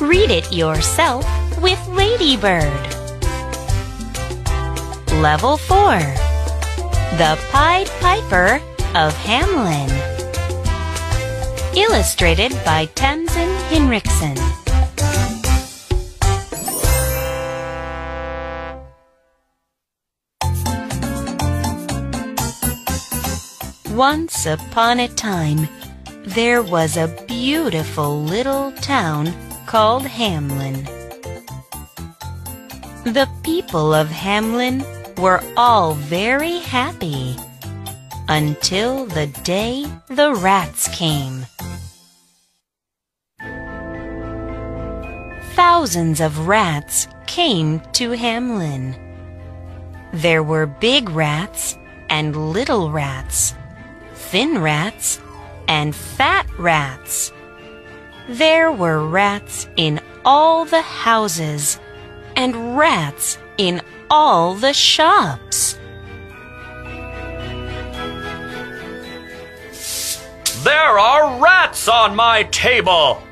Read it yourself with Ladybird. Level 4 The Pied Piper of Hamelin. Illustrated by Tamsin Hinrichsen. Once upon a time, there was a beautiful little town called Hamelin. The people of Hamelin were all very happy until the day the rats came. Thousands of rats came to Hamelin. There were big rats and little rats thin rats and fat rats. There were rats in all the houses and rats in all the shops. There are rats on my table,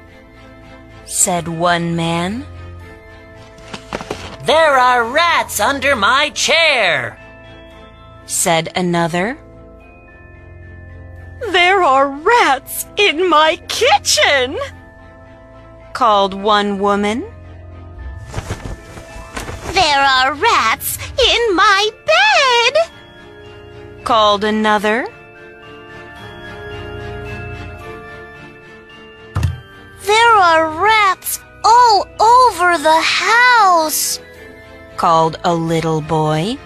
said one man. There are rats under my chair, said another. There are rats in my kitchen, called one woman. There are rats in my bed, called another. There are rats all over the house, called a little boy.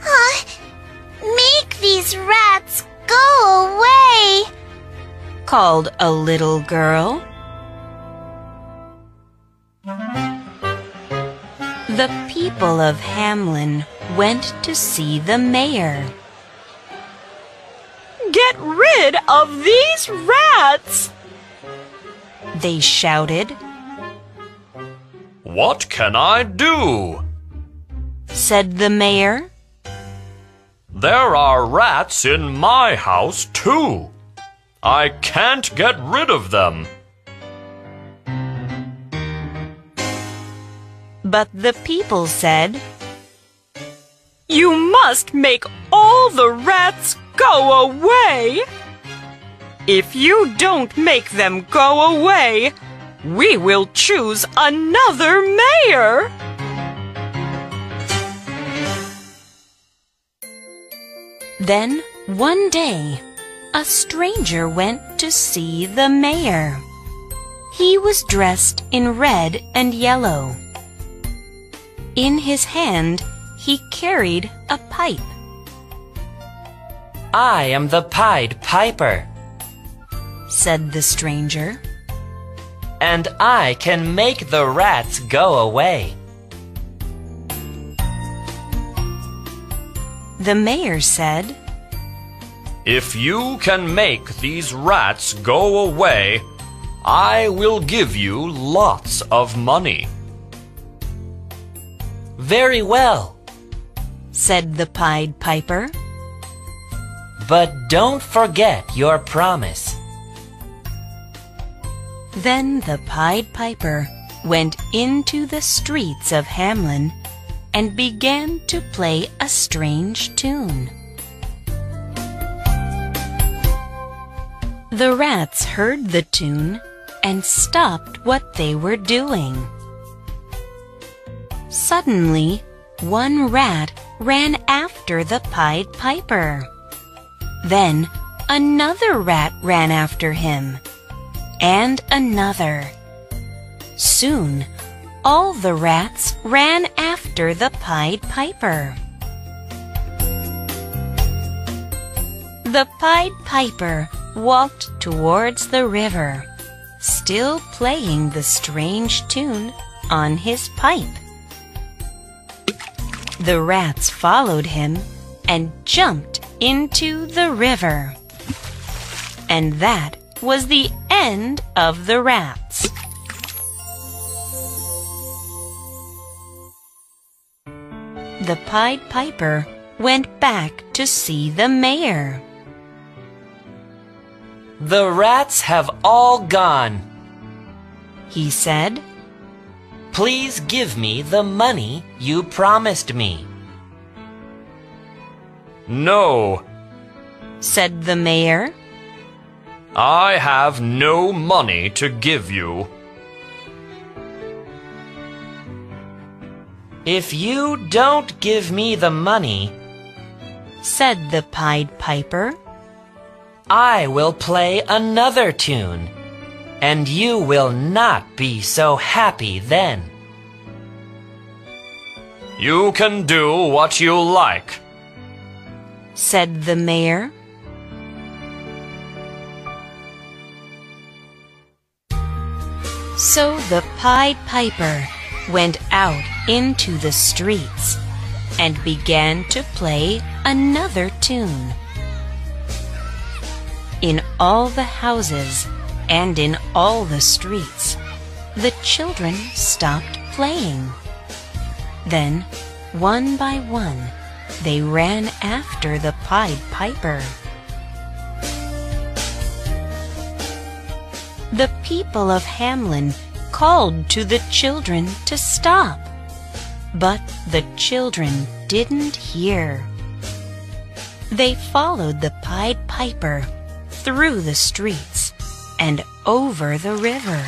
Huh? Make these rats called a little girl. The people of Hamelin went to see the mayor. Get rid of these rats! They shouted. What can I do? said the mayor. There are rats in my house, too. I can't get rid of them. But the people said, You must make all the rats go away. If you don't make them go away, we will choose another mayor. Then, one day, a stranger went to see the mayor. He was dressed in red and yellow. In his hand, he carried a pipe. I am the Pied Piper, said the stranger. And I can make the rats go away. The mayor said, If you can make these rats go away, I will give you lots of money. Very well, said the Pied Piper. But don't forget your promise. Then the Pied Piper went into the streets of Hamelin and began to play a strange tune. The rats heard the tune and stopped what they were doing. Suddenly, one rat ran after the Pied Piper. Then another rat ran after him, and another. Soon, all the rats ran after the Pied Piper. The Pied Piper walked towards the river, still playing the strange tune on his pipe. The rats followed him and jumped into the river. And that was the end of the rats. the Pied Piper went back to see the mayor. The rats have all gone, he said. Please give me the money you promised me. No, said the mayor. I have no money to give you. If you don't give me the money, said the Pied Piper, I will play another tune, and you will not be so happy then. You can do what you like, said the mayor. So the Pied Piper went out into the streets and began to play another tune. In all the houses and in all the streets, the children stopped playing. Then, one by one, they ran after the Pied Piper. The people of Hamelin called to the children to stop. But the children didn't hear. They followed the Pied Piper through the streets and over the river.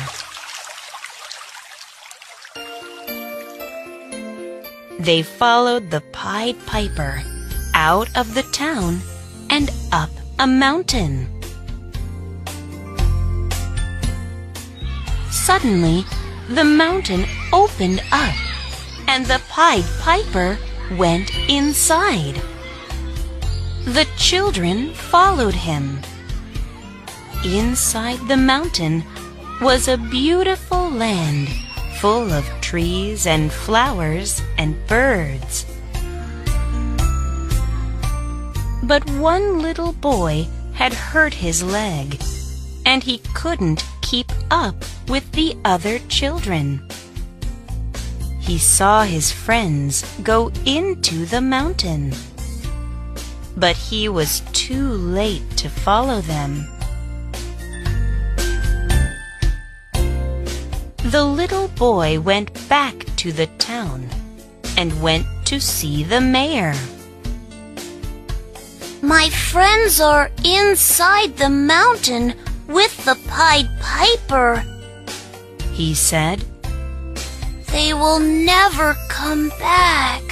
They followed the Pied Piper out of the town and up a mountain. Suddenly, the mountain opened up, and the Pied Piper went inside. The children followed him. Inside the mountain was a beautiful land full of trees and flowers and birds. But one little boy had hurt his leg, and he couldn't keep up with the other children. He saw his friends go into the mountain, but he was too late to follow them. The little boy went back to the town and went to see the mayor. My friends are inside the mountain with the Pied Piper, he said. They will never come back.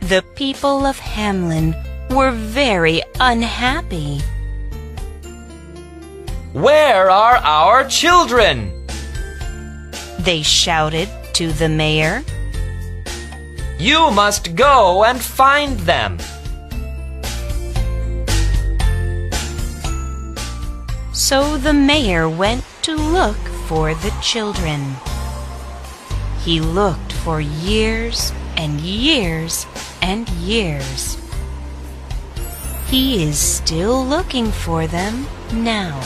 The people of Hamelin were very unhappy. Where are our children? They shouted to the mayor. You must go and find them. So the mayor went to look for the children. He looked for years and years and years. He is still looking for them now.